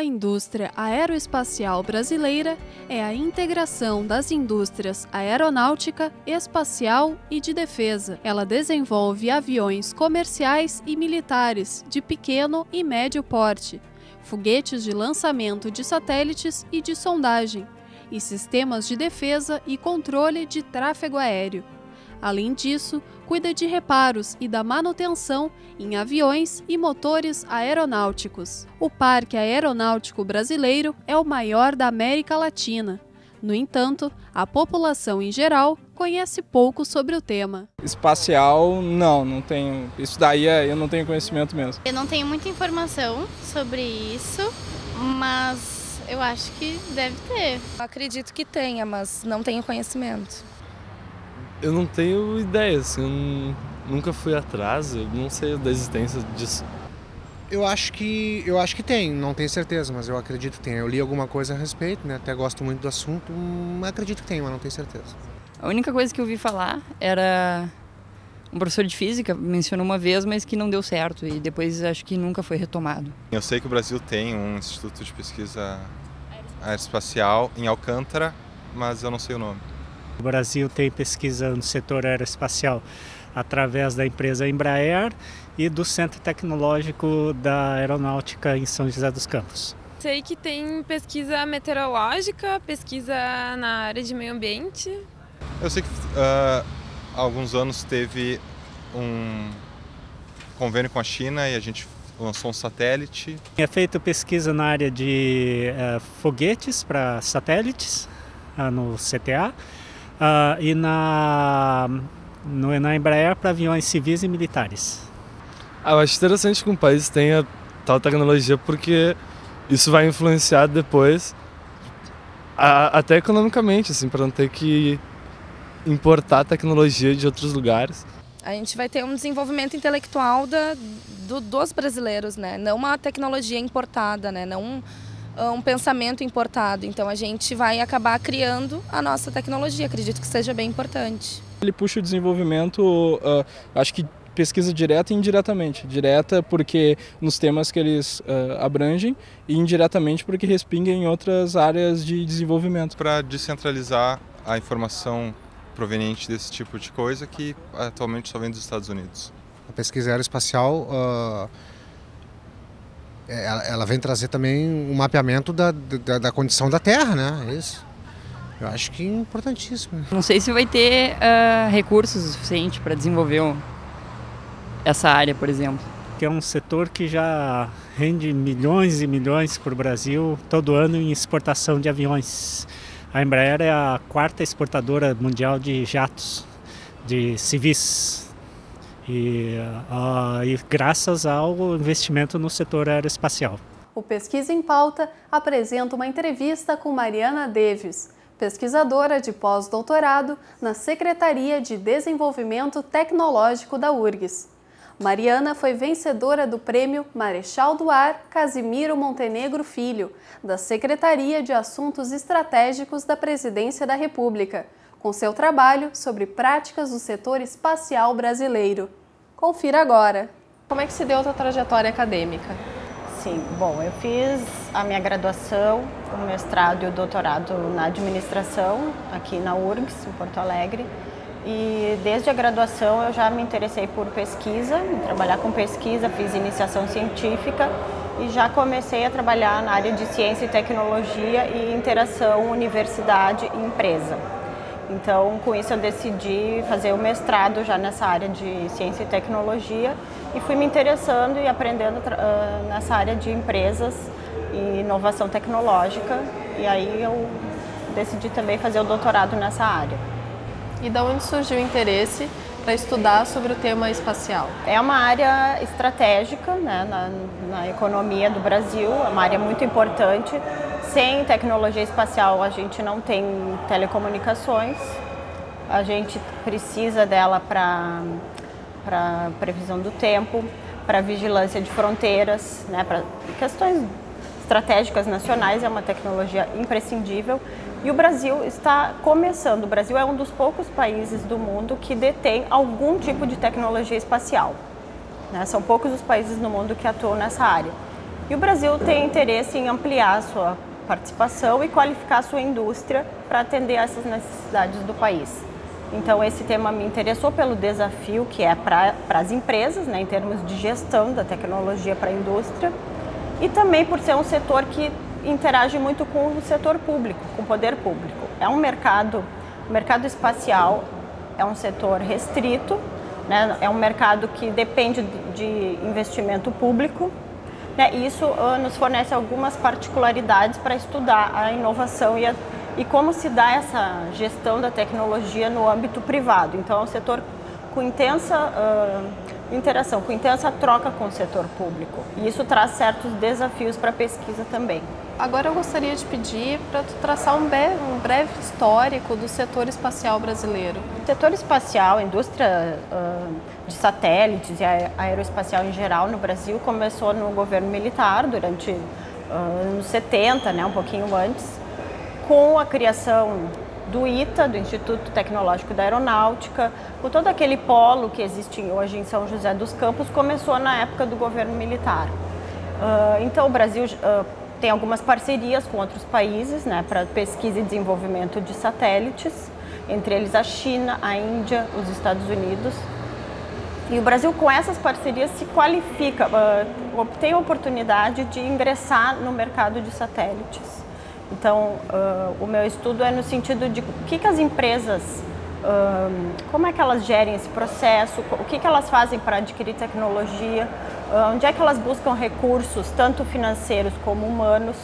A indústria aeroespacial brasileira é a integração das indústrias aeronáutica, espacial e de defesa. Ela desenvolve aviões comerciais e militares de pequeno e médio porte, foguetes de lançamento de satélites e de sondagem, e sistemas de defesa e controle de tráfego aéreo. Além disso, cuida de reparos e da manutenção em aviões e motores aeronáuticos. O Parque Aeronáutico Brasileiro é o maior da América Latina. No entanto, a população em geral conhece pouco sobre o tema. Espacial, não, não tenho. Isso daí é, eu não tenho conhecimento mesmo. Eu não tenho muita informação sobre isso, mas eu acho que deve ter. Eu acredito que tenha, mas não tenho conhecimento. Eu não tenho ideia, assim, eu nunca fui atrás, eu não sei da existência disso. Eu acho que eu acho que tem, não tenho certeza, mas eu acredito que tem. Eu li alguma coisa a respeito, né? Até gosto muito do assunto, mas acredito que tem, mas não tenho certeza. A única coisa que eu ouvi falar era um professor de física mencionou uma vez, mas que não deu certo e depois acho que nunca foi retomado. Eu sei que o Brasil tem um instituto de pesquisa aeroespacial em Alcântara, mas eu não sei o nome. O Brasil tem pesquisa no setor aeroespacial através da empresa Embraer e do Centro Tecnológico da Aeronáutica em São José dos Campos. Sei que tem pesquisa meteorológica, pesquisa na área de meio ambiente. Eu sei que uh, há alguns anos teve um convênio com a China e a gente lançou um satélite. É feita pesquisa na área de uh, foguetes para satélites uh, no CTA uh, e na, no, na Embraer para aviões civis e militares. Ah, eu acho interessante que um país tenha tal tecnologia porque isso vai influenciar depois a, até economicamente, assim, para não ter que importar tecnologia de outros lugares. A gente vai ter um desenvolvimento intelectual da, do, dos brasileiros, né? Não uma tecnologia importada, né? Não um, um pensamento importado. Então a gente vai acabar criando a nossa tecnologia. Acredito que seja bem importante. Ele puxa o desenvolvimento, uh, acho que pesquisa direta e indiretamente. Direta porque nos temas que eles uh, abrangem e indiretamente porque respinga em outras áreas de desenvolvimento. Para descentralizar a informação proveniente desse tipo de coisa que atualmente só vem dos Estados Unidos. A pesquisa aeroespacial uh, ela, ela, vem trazer também um mapeamento da, da, da, condição da Terra, né? É isso. Eu acho que é importantíssimo. Não sei se vai ter uh, recursos suficientes para desenvolver um, essa área, por exemplo. Que é um setor que já rende milhões e milhões para o Brasil todo ano em exportação de aviões. A Embraer é a quarta exportadora mundial de jatos, de civis. E, uh, e graças ao investimento no setor aeroespacial. O Pesquisa em Pauta apresenta uma entrevista com Mariana Deves, pesquisadora de pós-doutorado na Secretaria de Desenvolvimento Tecnológico da URGS. Mariana foi vencedora do prêmio Marechal do Ar Casimiro Montenegro Filho, da Secretaria de Assuntos Estratégicos da Presidência da República, com seu trabalho sobre práticas do setor espacial brasileiro. Confira agora. Como é que se deu a sua trajetória acadêmica? Sim, bom, eu fiz a minha graduação, o mestrado e o doutorado na administração aqui na URGS, em Porto Alegre. E desde a graduação eu já me interessei por pesquisa, em trabalhar com pesquisa, fiz iniciação científica e já comecei a trabalhar na área de ciência e tecnologia e interação universidade e empresa. Então, com isso eu decidi fazer o mestrado já nessa área de ciência e tecnologia e fui me interessando e aprendendo uh, nessa área de empresas e inovação tecnológica e aí eu decidi também fazer o doutorado nessa área. E da onde surgiu o interesse para estudar sobre o tema espacial? É uma área estratégica né, na, na economia do Brasil, é uma área muito importante. Sem tecnologia espacial a gente não tem telecomunicações, a gente precisa dela para previsão do tempo, para vigilância de fronteiras, né, para questões estratégicas nacionais, é uma tecnologia imprescindível e o Brasil está começando. O Brasil é um dos poucos países do mundo que detém algum tipo de tecnologia espacial. Né? São poucos os países no mundo que atuam nessa área. E o Brasil tem interesse em ampliar a sua participação e qualificar a sua indústria para atender essas necessidades do país. Então esse tema me interessou pelo desafio que é para as empresas, né, em termos de gestão da tecnologia para a indústria, e também por ser um setor que interage muito com o setor público, com o poder público. É um mercado, o mercado espacial é um setor restrito, né, é um mercado que depende de investimento público, né, e isso uh, nos fornece algumas particularidades para estudar a inovação e, a, e como se dá essa gestão da tecnologia no âmbito privado. Então, é um setor com intensa uh, interação, com intensa troca com o setor público. E isso traz certos desafios para a pesquisa também. Agora eu gostaria de pedir para tu traçar um, breve, um breve histórico do setor espacial brasileiro. O setor espacial, a indústria uh, de satélites e a aeroespacial em geral no Brasil começou no governo militar durante uh, anos 70, né, um pouquinho antes, com a criação do ITA, do Instituto Tecnológico da Aeronáutica, com todo aquele polo que existe hoje em São José dos Campos, começou na época do governo militar. Uh, então o Brasil uh, tem algumas parcerias com outros países né, para pesquisa e desenvolvimento de satélites, entre eles a China, a Índia, os Estados Unidos. E o Brasil, com essas parcerias, se qualifica, uh, tem a oportunidade de ingressar no mercado de satélites. Então, uh, o meu estudo é no sentido de o que, que as empresas, uh, como é que elas gerem esse processo, o que, que elas fazem para adquirir tecnologia, uh, onde é que elas buscam recursos, tanto financeiros como humanos,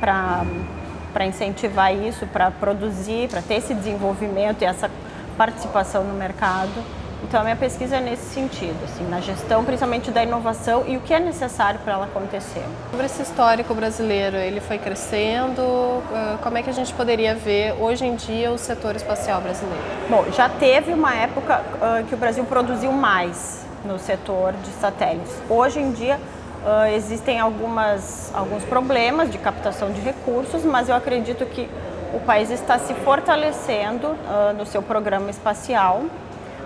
para incentivar isso, para produzir, para ter esse desenvolvimento e essa participação no mercado. Então a minha pesquisa é nesse sentido, assim, na gestão principalmente da inovação e o que é necessário para ela acontecer. Sobre esse histórico brasileiro, ele foi crescendo, como é que a gente poderia ver hoje em dia o setor espacial brasileiro? Bom, já teve uma época uh, que o Brasil produziu mais no setor de satélites. Hoje em dia uh, existem algumas, alguns problemas de captação de recursos, mas eu acredito que o país está se fortalecendo uh, no seu programa espacial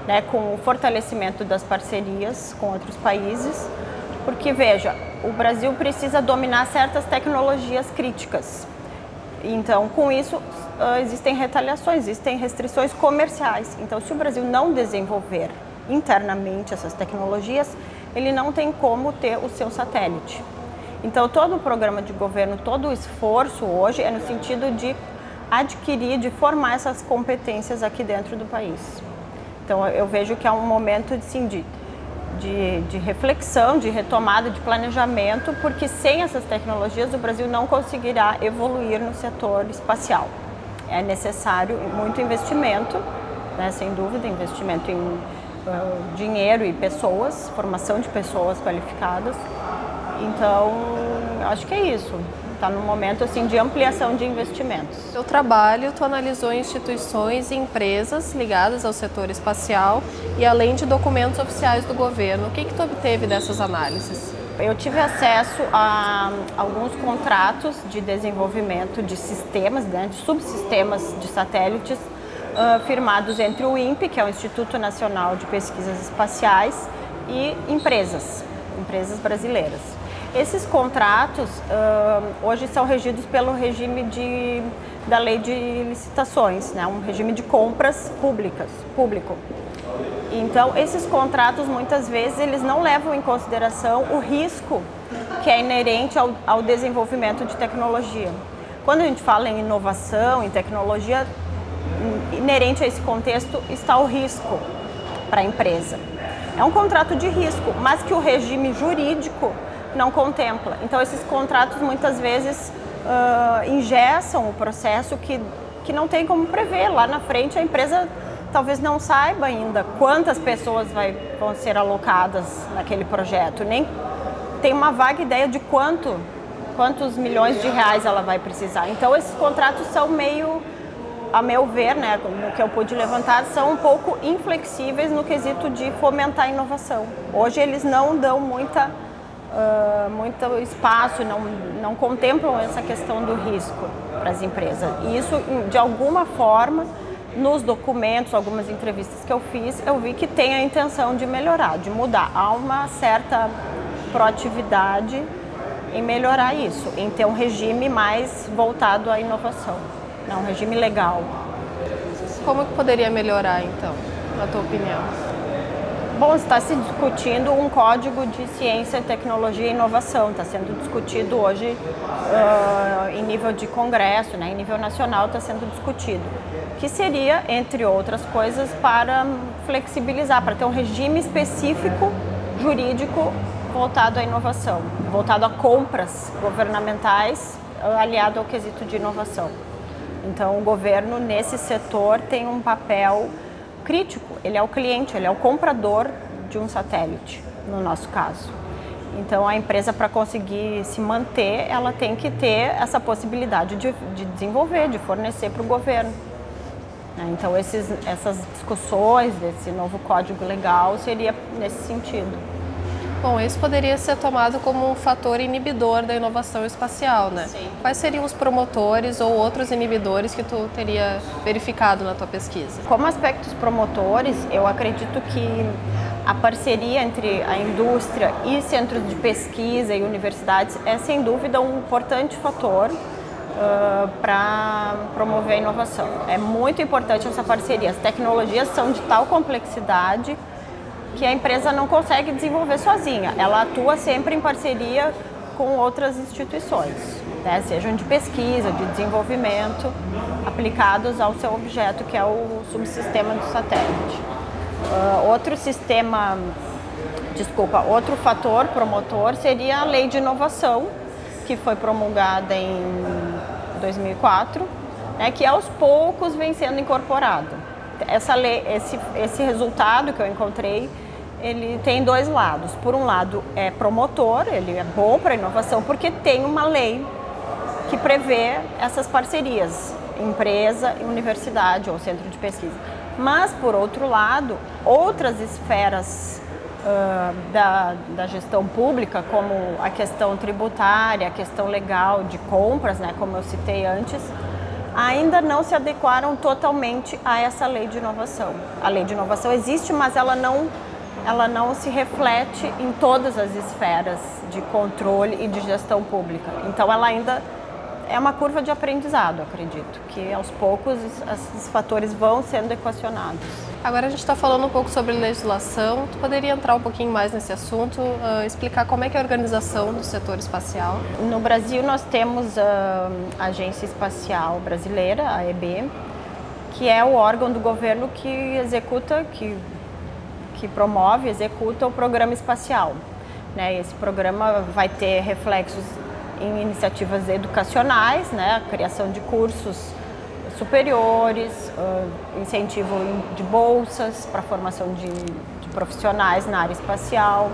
né, com o fortalecimento das parcerias com outros países, porque veja, o Brasil precisa dominar certas tecnologias críticas. Então, com isso, ah, existem retaliações, existem restrições comerciais. Então, se o Brasil não desenvolver internamente essas tecnologias, ele não tem como ter o seu satélite. Então, todo o programa de governo, todo o esforço hoje é no sentido de adquirir, de formar essas competências aqui dentro do país. Então eu vejo que é um momento assim, de, de, de, reflexão, de retomada, de planejamento, porque sem essas tecnologias o Brasil não conseguirá evoluir no setor espacial. É necessário muito investimento, né, sem dúvida, investimento em uh, dinheiro e pessoas, formação de pessoas qualificadas. Então, acho que é isso está num momento assim de ampliação de investimentos. Seu trabalho, tu analisou instituições e empresas ligadas ao setor espacial e além de documentos oficiais do governo. O que, que tu obteve dessas análises? Eu tive acesso a alguns contratos de desenvolvimento de sistemas, né, de subsistemas de satélites uh, firmados entre o INPE, que é o Instituto Nacional de Pesquisas Espaciais, e empresas, empresas brasileiras. Esses contratos uh, hoje são regidos pelo regime de, da lei de licitações, né? um regime de compras públicas, público. Então, esses contratos, muitas vezes, eles não levam em consideração o risco que é inerente ao, ao desenvolvimento de tecnologia. Quando a gente fala em inovação, em tecnologia, inerente a esse contexto está o risco para a empresa. É um contrato de risco, mas que o regime jurídico não contempla. Então, esses contratos muitas vezes uh, engessam o processo que, que não tem como prever. Lá na frente, a empresa talvez não saiba ainda quantas pessoas vai, vão ser alocadas naquele projeto, nem tem uma vaga ideia de quanto, quantos milhões de reais ela vai precisar. Então, esses contratos são meio a meu ver, né, no que eu pude levantar, são um pouco inflexíveis no quesito de fomentar a inovação. Hoje eles não dão muita uh, muito espaço, não, não contemplam essa questão do risco para as empresas. E isso, de alguma forma, nos documentos, algumas entrevistas que eu fiz, eu vi que tem a intenção de melhorar, de mudar. Há uma certa proatividade em melhorar isso, em ter um regime mais voltado à inovação, né? um regime legal. Como que poderia melhorar, então, na tua opinião? Bom, está se discutindo um código de ciência, tecnologia e inovação. Está sendo discutido hoje uh, em nível de congresso, né? em nível nacional está sendo discutido. Que seria, entre outras coisas, para flexibilizar, para ter um regime específico jurídico voltado à inovação, voltado a compras governamentais aliado ao quesito de inovação. Então, o governo nesse setor tem um papel crítico. Ele é o cliente, ele é o comprador de um satélite, no nosso caso. Então, a empresa, para conseguir se manter, ela tem que ter essa possibilidade de, de desenvolver, de fornecer para o governo. Né? Então, esses, essas discussões desse novo código legal seria nesse sentido. Bom, isso poderia ser tomado como um fator inibidor da inovação espacial, né? Sim. Quais seriam os promotores ou outros inibidores que tu teria verificado na tua pesquisa? Como aspectos promotores, eu acredito que a parceria entre a indústria e centros de pesquisa e universidades é sem dúvida um importante fator uh, para promover a inovação. É muito importante essa parceria. As tecnologias são de tal complexidade que a empresa não consegue desenvolver sozinha. Ela atua sempre em parceria com outras instituições, né? sejam de pesquisa, de desenvolvimento, aplicados ao seu objeto, que é o subsistema do satélite. Uh, outro sistema, desculpa, outro fator promotor seria a lei de inovação, que foi promulgada em 2004, né, que aos poucos vem sendo incorporada. Essa lei, esse, esse resultado que eu encontrei ele tem dois lados. Por um lado, é promotor, ele é bom para inovação porque tem uma lei que prevê essas parcerias, empresa, universidade ou centro de pesquisa. Mas, por outro lado, outras esferas uh, da, da gestão pública, como a questão tributária, a questão legal de compras, né, como eu citei antes, ainda não se adequaram totalmente a essa lei de inovação. A lei de inovação existe, mas ela não ela não se reflete em todas as esferas de controle e de gestão pública. Então, ela ainda é uma curva de aprendizado, acredito, que aos poucos esses fatores vão sendo equacionados. Agora a gente está falando um pouco sobre legislação. Tu poderia entrar um pouquinho mais nesse assunto, uh, explicar como é que é a organização do setor espacial? No Brasil nós temos a Agência Espacial Brasileira, a EB, que é o órgão do governo que executa, que que promove, executa o programa espacial. Né? Esse programa vai ter reflexos em iniciativas educacionais, né? a criação de cursos superiores, uh, incentivo de bolsas para formação de, de, profissionais na área espacial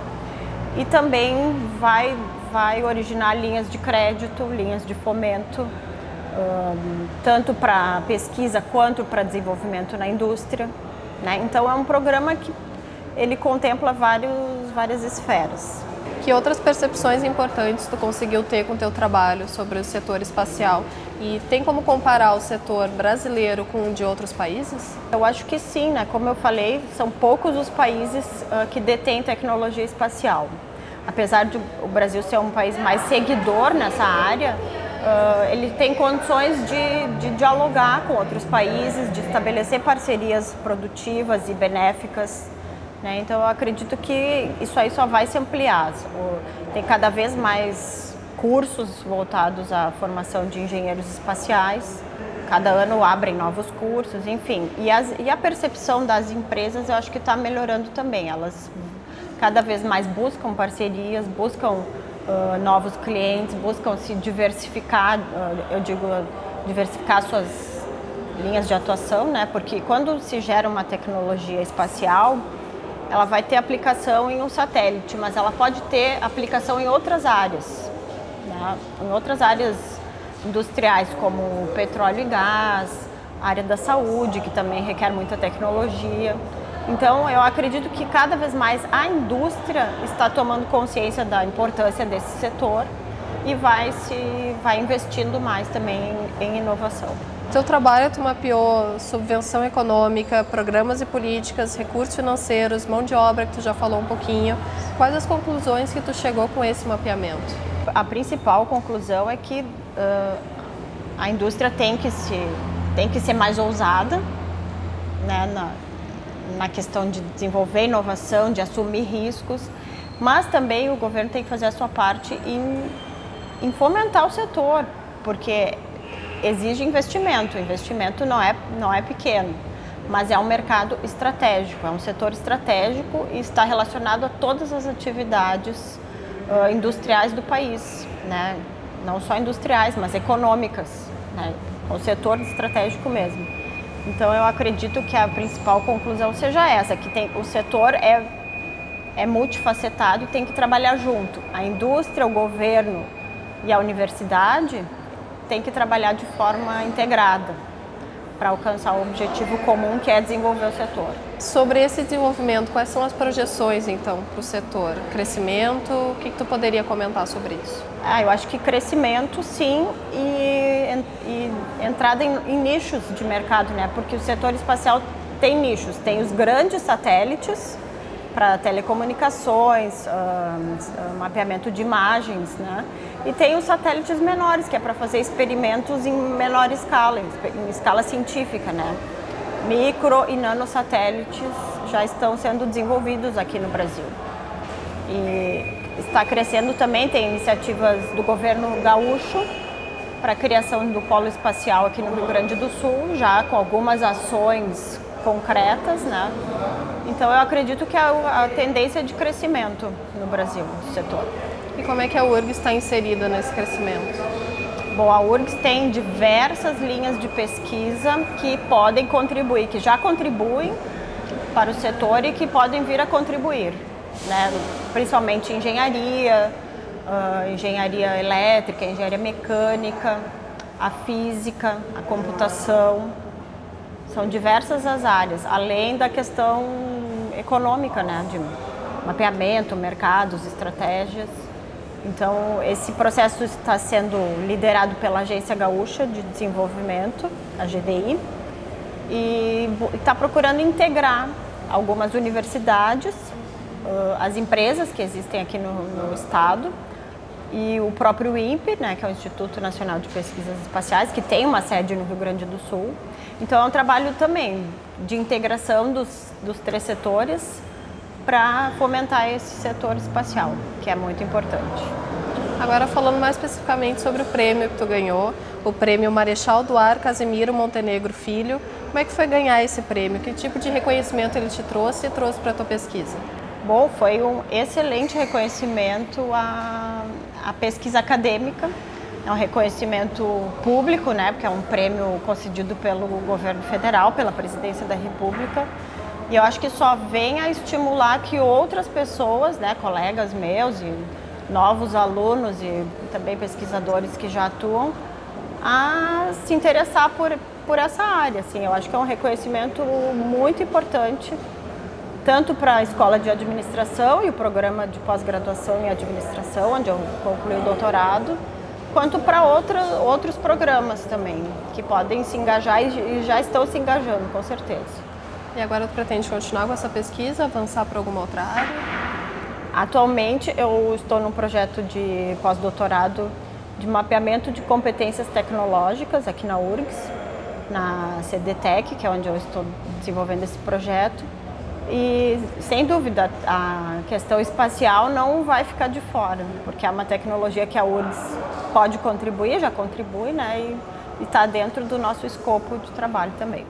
e também vai, vai originar linhas de crédito, linhas de fomento, um, tanto para pesquisa quanto para desenvolvimento na indústria. Né? Então é um programa que ele contempla vários, várias esferas. Que outras percepções importantes tu conseguiu ter com o teu trabalho sobre o setor espacial? E tem como comparar o setor brasileiro com o de outros países? Eu acho que sim, né? Como eu falei, são poucos os países uh, que detêm tecnologia espacial. Apesar de o Brasil ser um país mais seguidor nessa área, uh, ele tem condições de, de dialogar com outros países, de estabelecer parcerias produtivas e benéficas né? Então eu acredito que isso aí só vai se ampliar. Tem cada vez mais cursos voltados à formação de engenheiros espaciais. Cada ano abrem novos cursos, enfim. E, as, e a percepção das empresas eu acho que está melhorando também. Elas cada vez mais buscam parcerias, buscam uh, novos clientes, buscam se diversificar, uh, eu digo, diversificar suas linhas de atuação, né? Porque quando se gera uma tecnologia espacial, ela vai ter aplicação em um satélite, mas ela pode ter aplicação em outras áreas, né? em outras áreas industriais, como petróleo e gás, área da saúde, que também requer muita tecnologia. Então, eu acredito que cada vez mais a indústria está tomando consciência da importância desse setor e vai se vai investindo mais também em, em inovação. Seu trabalho tu mapeou subvenção econômica, programas e políticas, recursos financeiros, mão de obra que tu já falou um pouquinho. Quais as conclusões que tu chegou com esse mapeamento? A principal conclusão é que uh, a indústria tem que, se, tem que ser mais ousada né, na, na questão de desenvolver inovação, de assumir riscos, mas também o governo tem que fazer a sua parte em, em fomentar o setor, porque exige investimento. O investimento não é, não é pequeno, mas é um mercado estratégico, é um setor estratégico e está relacionado a todas as atividades uh, industriais do país, né? não só industriais, mas econômicas, né? o setor estratégico mesmo. Então eu acredito que a principal conclusão seja essa, que tem, o setor é, é multifacetado e tem que trabalhar junto. A indústria, o governo e a universidade tem que trabalhar de forma integrada para alcançar o objetivo comum que é desenvolver o setor. Sobre esse desenvolvimento, quais são as projeções então para o setor? Crescimento, o que, que tu poderia comentar sobre isso? Ah, eu acho que crescimento sim e, e entrada em, em nichos de mercado, né? Porque o setor espacial tem nichos, tem os grandes satélites, para telecomunicações, uh, mapeamento de imagens, né? E tem os satélites menores, que é para fazer experimentos em menor escala, em escala científica, né? Micro e nanosatélites já estão sendo desenvolvidos aqui no Brasil. E está crescendo também, tem iniciativas do governo gaúcho para a criação do polo espacial aqui no Rio Grande do Sul, já com algumas ações concretas, né? Então eu acredito que a, a tendência é de crescimento no Brasil do setor. E como é que a URGS está inserida nesse crescimento? Bom, a URGS tem diversas linhas de pesquisa que podem contribuir, que já contribuem para o setor e que podem vir a contribuir, né? principalmente engenharia, uh, engenharia elétrica, engenharia mecânica, a física, a computação. São diversas as áreas, além da questão econômica, né, de mapeamento, mercados, estratégias. Então, esse processo está sendo liderado pela Agência Gaúcha de Desenvolvimento, a GDI, e está procurando integrar algumas universidades, as empresas que existem aqui no, no estado e o próprio INPE, né, que é o Instituto Nacional de Pesquisas Espaciais, que tem uma sede no Rio Grande do Sul. Então é um trabalho também de integração dos, dos três setores para fomentar esse setor espacial, que é muito importante. Agora falando mais especificamente sobre o prêmio que tu ganhou, o prêmio Marechal do Ar Casemiro Montenegro Filho. Como é que foi ganhar esse prêmio? Que tipo de reconhecimento ele te trouxe e trouxe para a tua pesquisa? Bom, foi um excelente reconhecimento à, à pesquisa acadêmica. É um reconhecimento público, né, porque é um prêmio concedido pelo governo federal, pela presidência da República. E eu acho que só vem a estimular que outras pessoas, né, colegas meus e novos alunos e também pesquisadores que já atuam, a se interessar por, por essa área. Assim, eu acho que é um reconhecimento muito importante, tanto para a escola de administração e o programa de pós-graduação em administração, onde eu concluí o doutorado, quanto para outros programas também, que podem se engajar e já estão se engajando, com certeza. E agora tu pretende continuar com essa pesquisa, avançar para alguma outra área? Atualmente eu estou num projeto de pós-doutorado de mapeamento de competências tecnológicas aqui na URGS, na CDTEC, que é onde eu estou desenvolvendo esse projeto. E, sem dúvida, a questão espacial não vai ficar de fora, porque é uma tecnologia que a URGS pode contribuir, já contribui, né? E está dentro do nosso escopo de trabalho também.